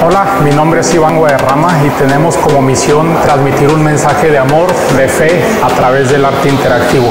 Hola, mi nombre es Iván Guadarrama y tenemos como misión transmitir un mensaje de amor, de fe a través del arte interactivo.